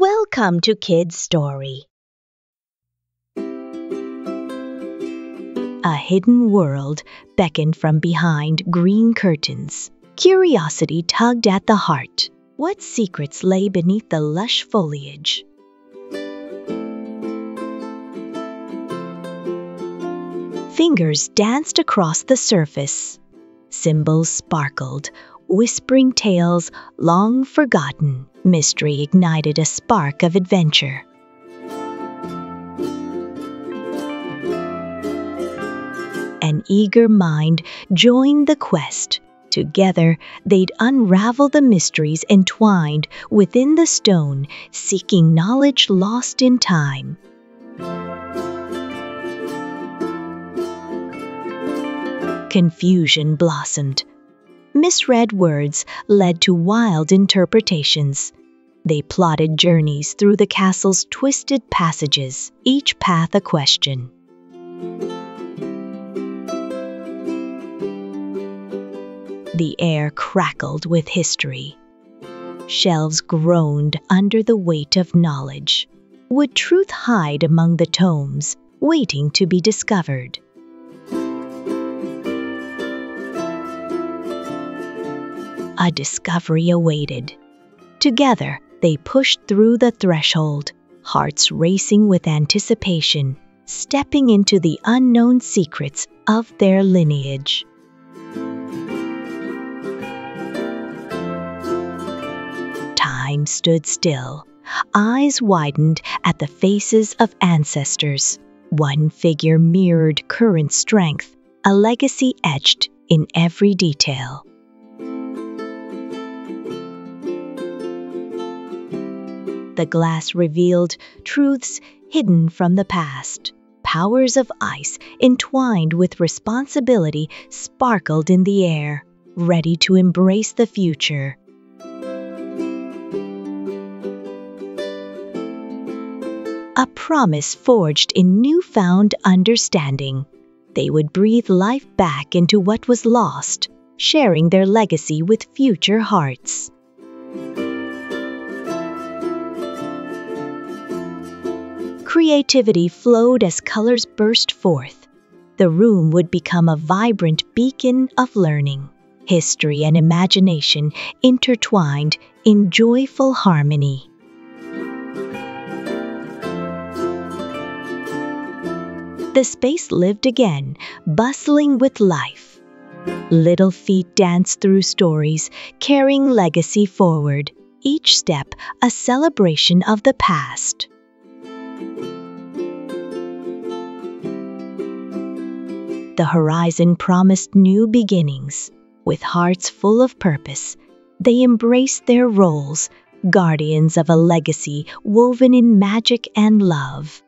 Welcome to Kidz Story. A hidden world beckoned from behind green curtains. Curiosity tugged at the heart. What secrets lay beneath the lush foliage? Fingers danced across the surface. Symbols sparkled, whispering tales long forgotten. Mystery ignited a spark of adventure. An eager mind joined the quest. Together, they'd unravel the mysteries entwined within the stone, seeking knowledge lost in time. Confusion blossomed. Misread words led to wild interpretations. They plotted journeys through the castle's twisted passages, each path a question. The air crackled with history. Shelves groaned under the weight of knowledge. Would truth hide among the tomes, waiting to be discovered? A discovery awaited. Together, they pushed through the threshold, hearts racing with anticipation, stepping into the unknown secrets of their lineage. Time stood still, eyes widened at the faces of ancestors. One figure mirrored current strength, a legacy etched in every detail. The glass revealed truths hidden from the past. Powers of ice entwined with responsibility sparkled in the air, ready to embrace the future. A promise forged in newfound understanding. They would breathe life back into what was lost, sharing their legacy with future hearts. Creativity flowed as colors burst forth. The room would become a vibrant beacon of learning. History and imagination intertwined in joyful harmony. The space lived again, bustling with life. Little feet danced through stories, carrying legacy forward, each step a celebration of the past. The horizon promised new beginnings. With hearts full of purpose, they embraced their roles, guardians of a legacy woven in magic and love.